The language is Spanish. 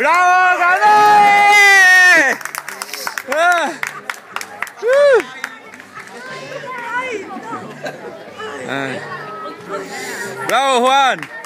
¡Bravo, ganó! Ay. ¡Bravo, Juan!